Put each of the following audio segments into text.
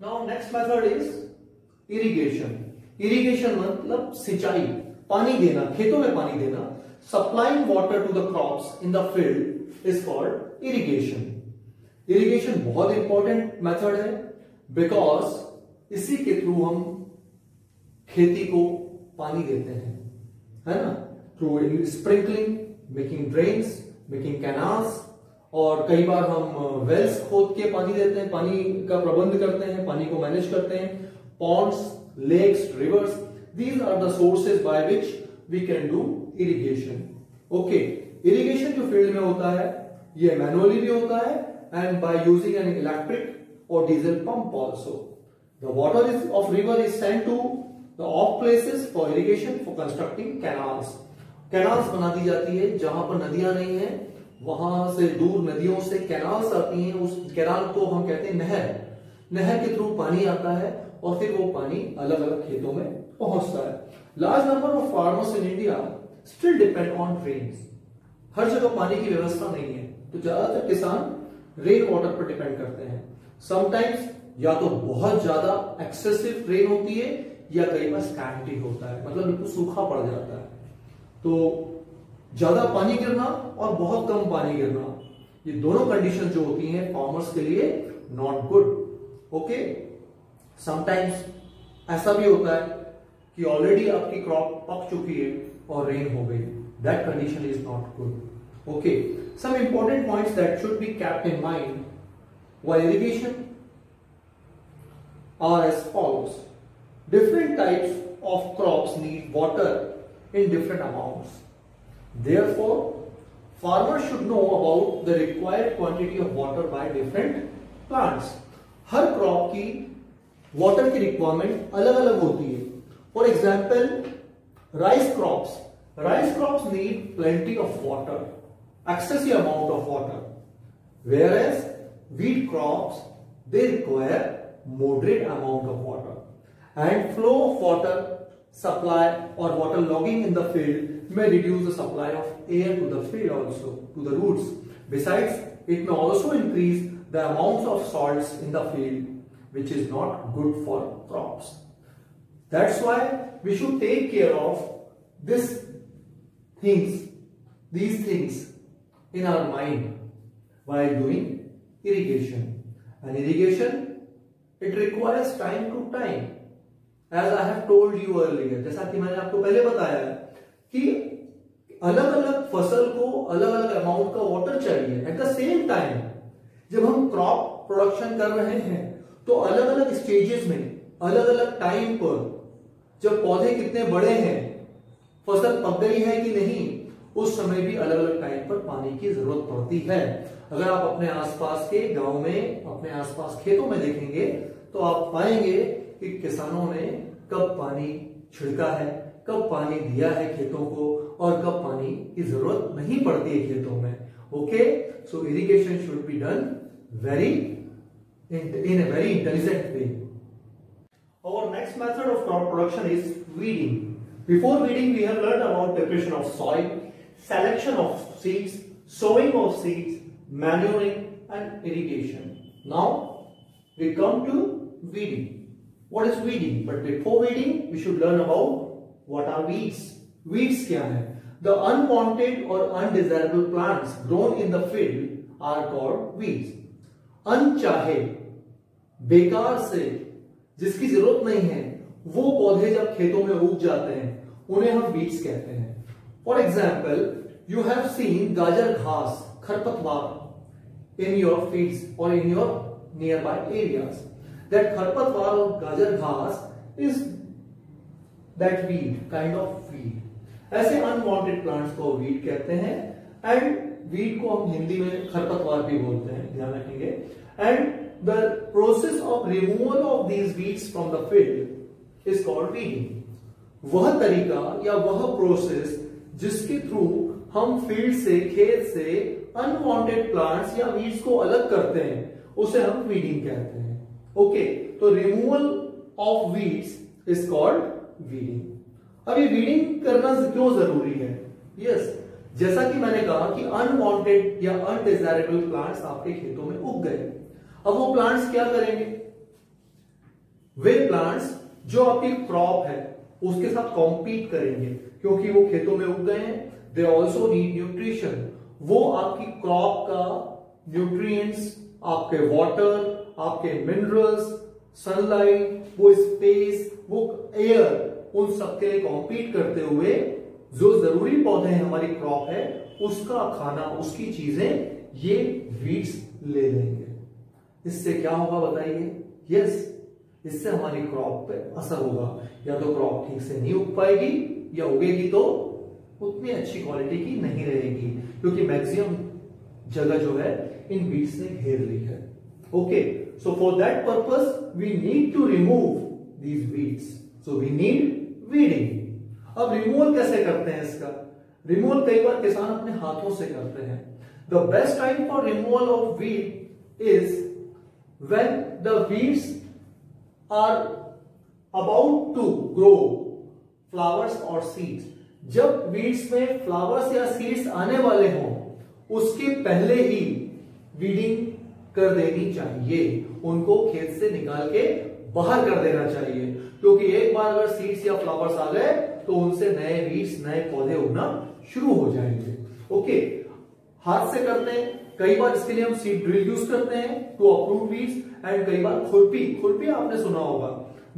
Now next method is irrigation irrigation मतलब सिंचाई, पानी देना, खेतों में पानी देना। Supplying water to the crops in the field is called irrigation irrigation बहुत इंपॉर्टेंट मेथड है बिकॉज़ इसी के थ्रू हम खेती को पानी देते हैं, है ना? Through sprinkling making drains making canals और कई बार हम वेल्स खोद के पानी देते हैं, पानी का प्रबंध करते हैं, पानी को मैनेज करते हैं ponds lakes rivers these are the sources by which we can do irrigation okay irrigation जो फ़ील्ड में होता है, ये मैनुअली भी होता है and by using an electric और diesel pump also the water is of river is sent to the off places for irrigation for constructing canals canals बना दी जाती है, जहाँ पर नदियाँ नहीं है वहाँ से दूर नदियों से कैनाल्स आती हैं, उस कैनाल को हम कहते हैं नहर। नहर के थ्रू पानी आता है और फिर वो पानी अलग अलग खेतों में पहुँचता है। Large number of farmers in India still depend on rain हर जगह पानी की व्यवस्था नहीं है। तो ज़्यादातर किसान रेन वाटर पर डिपेंड करते हैं। समटाइम्स या तो बहुत ज़्यादा एक्सेसिव रेन होती है या कई बार स्कैंटी होता है। मतलब बिल्कुल सूखा पड़ जाता है। तो ज़्यादा पानी गिरना और बहुत कम पानी गिरना। ये दोनों कंडीशन जो होती हैं फार्मर्स के लिए नॉट गुड ओके समटाइम्स ऐसा भी होता है कि ऑलरेडी आपकी क्रॉप पक चुकी है और रेन हो गई। That condition is not good okay some important points that should be kept in mind while irrigation are as follows. Different types of crops need water in different amounts. Therefore, farmers should know about the required quantity of water by different plants. हर crop की water की requirement अलग अलग होती है for example rice crops rice crops need plenty of water excessive amount of water whereas wheat crops they require moderate amount of water and flow of water supply or water logging in the field may reduce the supply of air to the field also, to the roots. Besides, it may also increase the amounts of salts in the field, which is not good for crops. That's why we should take care of this things, these things in our mind while doing irrigation. And irrigation, it requires time to time. As I have told you earlier, जैसा कि मैंने आपको पहले बताया है कि अलग अलग फ़सल को अलग अलग अमाउंट का वाटर चाहिए एट द सेम टाइम जब हम क्रॉप प्रोडक्शन कर रहे हैं तो अलग अलग स्टेजेस में अलग अलग टाइम पर, जब पौधे कितने बड़े हैं, फ़सल पक गई है कि नहीं, उस समय भी अलग अलग टाइम पर पानी की ज़रूरत पड़ती है। अगर आप अपने आसपास के गाँव में, अपने आसपास खेतों में देखेंगे तो आप पाएँगे कि किसानों ने कब पानी छिड़का है। कब पानी दिया है खेतों को और कब पानी की ज़रूरत नहीं पड़ती है खेतों में? Okay so irrigation should be done very in a very intelligent way और next method of crop production is weeding before weeding we have learn about preparation of soil selection of seeds sowing of seeds manuring and irrigation now we come to weeding what is weeding but before weeding we should learn about what are weeds? Weeds kya hai the unwanted or undesirable plants grown in the field are called weeds. अनचाहे, बेकार से, जिसकी ज़रूरत नहीं है, वो पौधे जब खेतों में उग जाते हैं, उन्हें हम बीट्स कहते हैं। For example you have seen गाजर घास, खरपतवार इन योर फील्ड्स और in your nearby areas that खरपतवार और गाजर घास is that weed kind of weed ऐसे अनवांटेड प्लांट्स को वीड कहते हैं एंड वीड को हम हिंदी में खरपतवार भी बोलते हैं ध्यान रखेंगे। And the process of removal of these weeds from the field is called weeding वह तरीका या वह प्रोसेस जिसके थ्रू हम फ़ील्ड से खेत से अनवांटेड प्लांट्स या वीड्स को अलग करते हैं उसे हम वीडिंग कहते हैं। ओके okay, तो removal of weeds is called weeding अब ये वीडिंग करना क्यों ज़रूरी है? यस yes, जैसा कि मैंने कहा कि अनवांटेड या अनडिजायरेबल प्लांट्स आपके खेतों में उग गए। अब वो प्लांट्स क्या करेंगे? वे प्लांट्स जो आपकी क्रॉप है उसके साथ कॉम्पीट करेंगे क्योंकि वो खेतों में उग गए हैं। दे ऑल्सो नीड न्यूट्रिशन वो आपकी क्रॉप का न्यूट्रिएंट्स आपके वाटर आपके मिनरल्स सनलाइट वो स्पेस वो एयर उन सबके लिए कॉम्पीट करते हुए जो ज़रूरी पौधे हैं, हमारी क्रॉप है, उसका खाना, उसकी चीज़ें, ये वीड्स ले लेंगे। इससे क्या होगा बताइए? यस इससे हमारी क्रॉप पे असर होगा। या तो क्रॉप ठीक से नहीं उग पाएगी, या उगेगी तो उतनी अच्छी क्वालिटी की नहीं रहेगी। क्योंकि मैक्सिमम जगह जो है, इन बीट्स ने घेर ली है। Okay so for that purpose we need to remove these weeds so we need weeding अब रिमूवल कैसे करते हैं इसका? रिमूवल कई बार किसान अपने हाथों से करते हैं। The best time for removal of weed is when the weeds are about to grow flowers और सीड्स जब वीड्स में फ्लावर्स या सीड्स आने वाले हों, उसके पहले ही वीडिंग कर देनी चाहिए। उनको खेत से निकाल के बाहर कर देना चाहिए। क्योंकि एक बार अगर सीड्स या फ्लावर्स आ गए तो उनसे नए वीड्स नए पौधे उगना शुरू हो जाएँगे। ओके हाथ से करते हैं। कई बार इसके लिए हम सीड ड्रिल यूज़ करते हैं टू अप्रूव वीड्स एंड कई बार खुरपी। खुरपी आपने सुना होगा।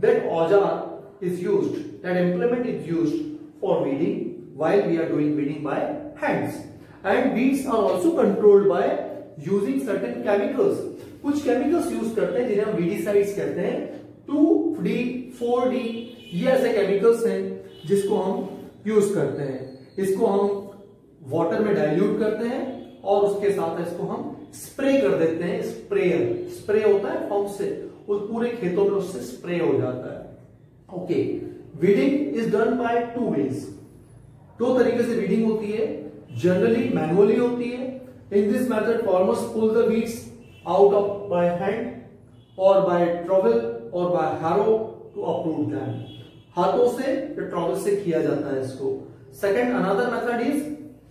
दैट औज़ार is use that implement is use for weeding while we are doing weeding by hands and weeds are also controlled by using certain chemicals कुछ केमिकल्स यूज़ करते हैं, जिन्हें हम वीडीसाइड्स कहते हैं। टू डी फोर डी ये ऐसे chemicals हैं, जिसको हम यूज़ करते हैं। इसको हम वाटर में डाइल्यूट करते हैं, और उसके साथ इसको हम स्प्रे कर देते हैं स्प्रेयर स्प्रे होता है पंप से। उस पूरे खेतों में उससे स्प्रे हो जाता है। Okay weeding is done by two ways दो तरीके से वीडिंग होती है। जनरली मैनुअली होती है। In this method farmers pull the weeds out of by hand और बाय ट्रॉवल और by harrow to uproot them हाथों से या ट्रॉवल से किया जाता है इसको। Second another method is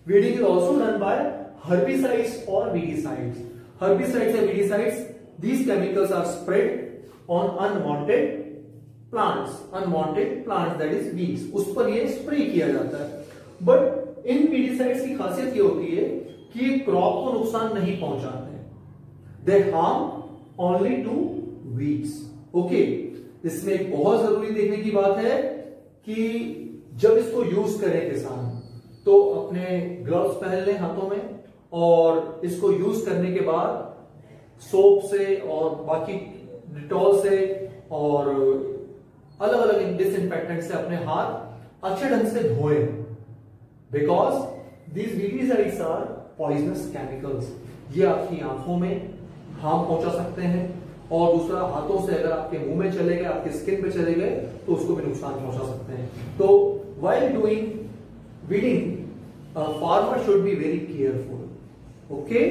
weeding is also done by herbicides or weedicides. Herbicides and weedicides, these chemicals are spread on unwanted plants unwanted plants, that is weeds. उस पर ये स्प्रे किया जाता है। बट इन वीडिसाइड्स की खासियत ये होती है कि ये क्रॉप को नुकसान नहीं पहुंचाते। They harm only to weeds okay इसमें एक बहुत ज़रूरी देखने की बात है कि जब इसको यूज़ करें किसान तो अपने ग्लव्स पहन लें हाथों में और इसको यूज़ करने के बाद सोप से और बाकी डिटॉल से और अलग अलग डिसइनफेक्टेंट से अपने हाथ अच्छे ढंग से धोए। Because these weedicides are poisonous chemicals ये आपकी आँखों में हार्म पहुँचा सकते हैं और दूसरा, हाथों से अगर आपके मुँह में चले गए, आपके स्किन पे चले गए तो उसको भी नुकसान पहुँचा सकते हैं। तो while doing weeding farmer should be very careful okay?